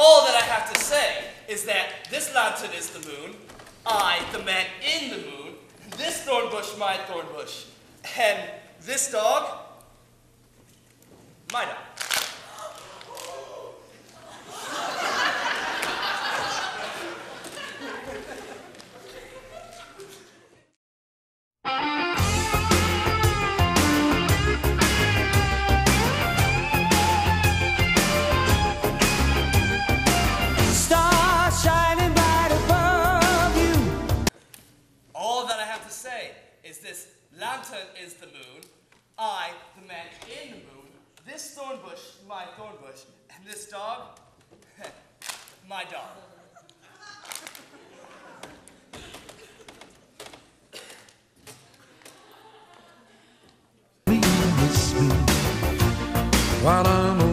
All that I have to say is that this lantern is the moon, I, the man in the moon, this thorn bush, my thorn bush, and this dog, my dog. All that I have to say is this. Lantern is the moon, I, the man in the moon, this thorn bush, my thorn bush, and this dog, my dog. While I'm